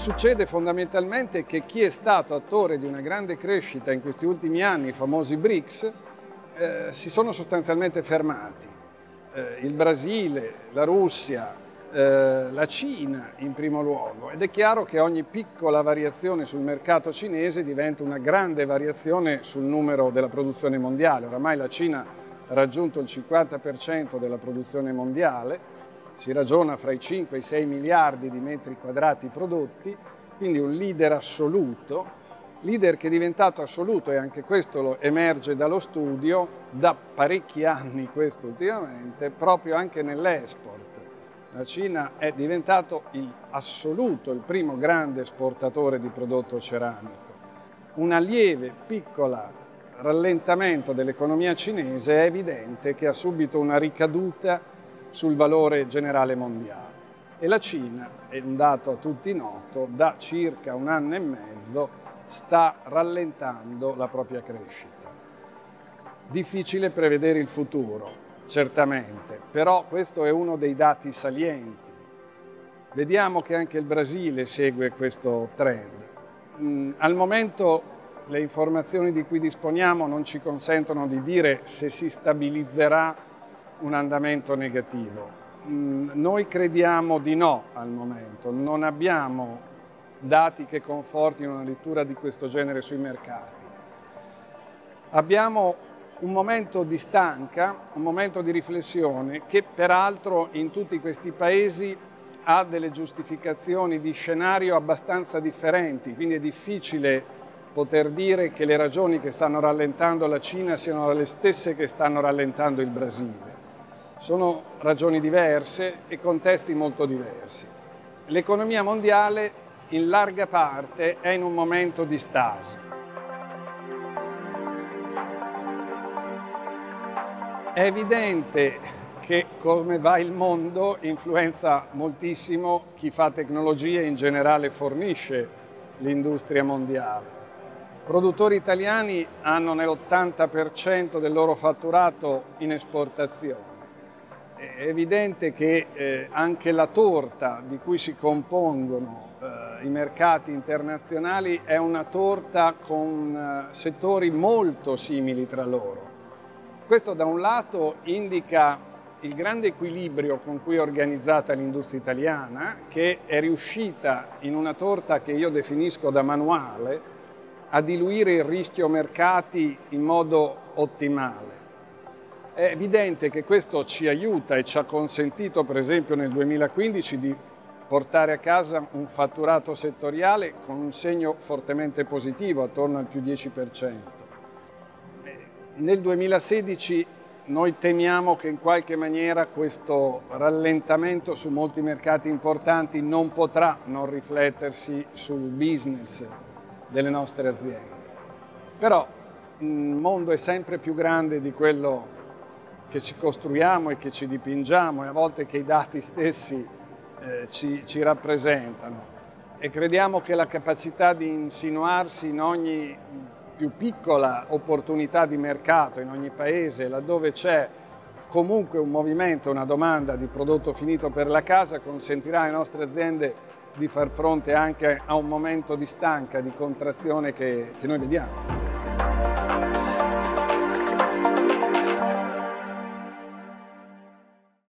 Succede fondamentalmente che chi è stato attore di una grande crescita in questi ultimi anni, i famosi BRICS, eh, si sono sostanzialmente fermati. Eh, il Brasile, la Russia, eh, la Cina in primo luogo ed è chiaro che ogni piccola variazione sul mercato cinese diventa una grande variazione sul numero della produzione mondiale. Oramai la Cina ha raggiunto il 50% della produzione mondiale, si ragiona fra i 5 e i 6 miliardi di metri quadrati prodotti, quindi un leader assoluto, leader che è diventato assoluto e anche questo lo emerge dallo studio da parecchi anni questo ultimamente, proprio anche nell'export. La Cina è diventato il assoluto, il primo grande esportatore di prodotto ceramico. Una lieve, piccola rallentamento dell'economia cinese è evidente che ha subito una ricaduta sul valore generale mondiale. E la Cina, è un dato a tutti noto, da circa un anno e mezzo sta rallentando la propria crescita. Difficile prevedere il futuro, certamente, però questo è uno dei dati salienti. Vediamo che anche il Brasile segue questo trend. Mm, al momento le informazioni di cui disponiamo non ci consentono di dire se si stabilizzerà un andamento negativo. Mm, noi crediamo di no al momento, non abbiamo dati che confortino una lettura di questo genere sui mercati. Abbiamo un momento di stanca, un momento di riflessione che peraltro in tutti questi paesi ha delle giustificazioni di scenario abbastanza differenti, quindi è difficile poter dire che le ragioni che stanno rallentando la Cina siano le stesse che stanno rallentando il Brasile. Sono ragioni diverse e contesti molto diversi. L'economia mondiale in larga parte è in un momento di stasi. È evidente che come va il mondo influenza moltissimo chi fa tecnologie e in generale fornisce l'industria mondiale. Produttori italiani hanno nell'80% del loro fatturato in esportazione è evidente che eh, anche la torta di cui si compongono eh, i mercati internazionali è una torta con eh, settori molto simili tra loro. Questo da un lato indica il grande equilibrio con cui è organizzata l'industria italiana, che è riuscita in una torta che io definisco da manuale a diluire il rischio mercati in modo ottimale. È evidente che questo ci aiuta e ci ha consentito, per esempio nel 2015, di portare a casa un fatturato settoriale con un segno fortemente positivo, attorno al più 10%. Nel 2016 noi temiamo che in qualche maniera questo rallentamento su molti mercati importanti non potrà non riflettersi sul business delle nostre aziende. Però il mondo è sempre più grande di quello che ci costruiamo e che ci dipingiamo e a volte che i dati stessi eh, ci, ci rappresentano e crediamo che la capacità di insinuarsi in ogni più piccola opportunità di mercato in ogni paese, laddove c'è comunque un movimento, una domanda di prodotto finito per la casa, consentirà alle nostre aziende di far fronte anche a un momento di stanca, di contrazione che, che noi vediamo.